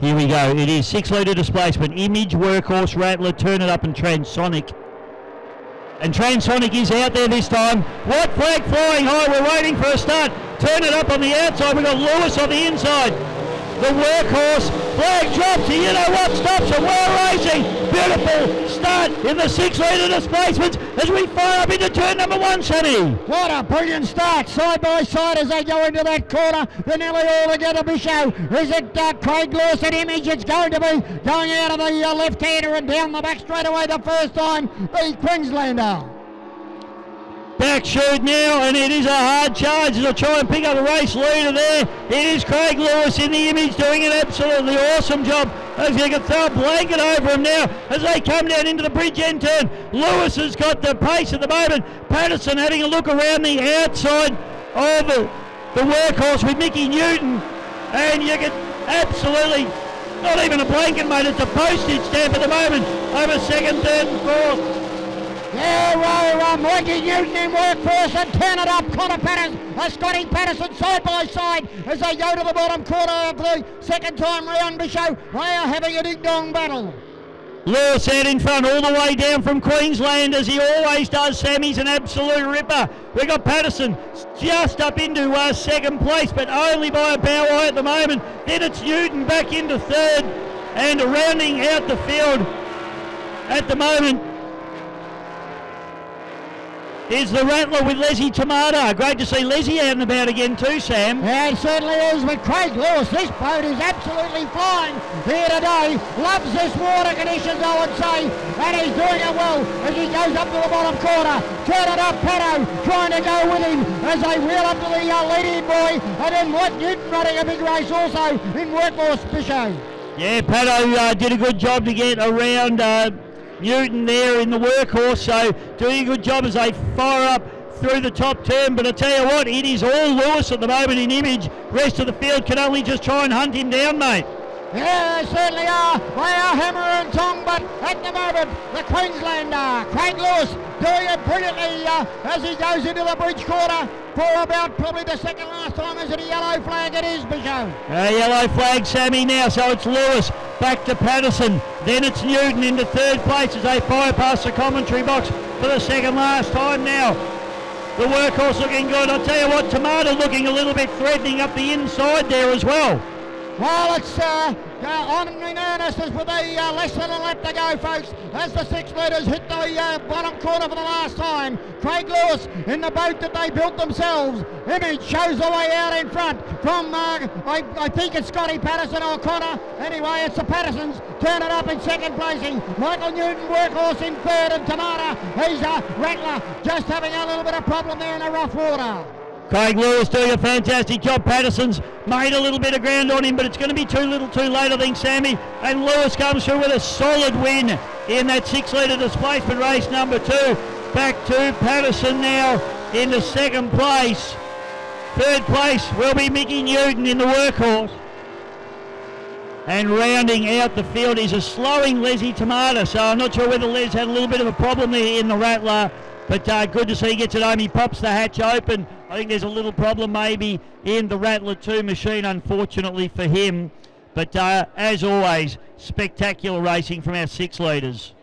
Here we go. It is six litre displacement. Image, workhorse, rattler, turn it up, and transonic. And Transonic is out there this time. White flag flying high. We're waiting for a start. Turn it up on the outside. We've got Lewis on the inside. The workhorse. Flag drops. You know what? Stops and we're racing. Beautiful start in the six litre displacements as we fire up into turn number one, Sonny. What a brilliant start, side by side as they go into that corner. They're nearly all together, Bisho. Is it uh, Craig at image? It's going to be going out of the uh, left-hander and down the back straight away the first time, the Queenslander. Back shoot now, and it is a hard charge. They'll try and pick up a race leader there. It is Craig Lewis in the image doing an absolutely awesome job. As they can throw a blanket over him now as they come down into the bridge end turn. Lewis has got the pace at the moment. Patterson having a look around the outside of the, the workhorse with Mickey Newton. And you can absolutely, not even a blanket, mate, it's a postage stamp at the moment over second, third, and fourth. Yeah, row, uh, Mikey Newton in Workhorse and turn it up. Connor Patterson, uh, Scotty Patterson side by side as they go to the bottom quarter of the second time round. Bisho, they are having a ding dong battle. Lewis out in front all the way down from Queensland as he always does. Sammy's an absolute ripper. We got Patterson just up into uh, second place, but only by a bow eye at the moment. Then it's Newton back into third and rounding out the field at the moment is the Rattler with Leslie Tomato. Great to see Leslie out and about again too, Sam. Yeah, it certainly is. But Craig Lewis, this boat is absolutely flying here today. Loves this water conditions, I would say. And he's doing it well as he goes up to the bottom corner. Turn it up, Pato trying to go with him as they wheel up to the uh, leading boy. And then Mike Newton running a big race also in Workhorse Bisho. Yeah, Pato uh, did a good job to get around uh, Newton there in the workhorse, so doing a good job as they fire up through the top turn. But I tell you what, it is all Lewis at the moment in image. Rest of the field can only just try and hunt him down, mate. Yeah, they certainly are. They are hammer and tong, but at the moment, the Queenslander, Craig Lewis, doing it brilliantly uh, as he goes into the bridge quarter for about probably the second last time. Is it a yellow flag? It is, Bichon. A yellow flag, Sammy, now. So it's Lewis back to Patterson. Then it's Newton into third place as they fire past the commentary box for the second last time now. The workhorse looking good. I'll tell you what, Tomato looking a little bit threatening up the inside there as well. Well, it's uh, uh, on in earnest as with a uh, less than a lap to go, folks. As the six metres hit the uh, bottom corner for the last time. Craig Lewis in the boat that they built themselves. Image shows the way out in front from, uh, I, I, think it's Scotty Patterson or Connor. Anyway, it's the Pattersons. Turn it up in second placing. Michael Newton, workhorse in third, and Tamara, he's a rattler, just having a little bit of problem there in the rough water. Craig Lewis doing a fantastic job. Patterson's made a little bit of ground on him, but it's going to be too little too late, I think, Sammy. And Lewis comes through with a solid win in that six litre displacement race number two. Back to Patterson now in the second place. Third place will be Mickey Newton in the workhorse. And rounding out the field is a slowing Leslie Tomato. So I'm not sure whether Les had a little bit of a problem there in the Rattler. But uh, good to see he gets it home. He pops the hatch open. I think there's a little problem maybe in the Rattler 2 machine, unfortunately for him. But uh, as always, spectacular racing from our six leaders.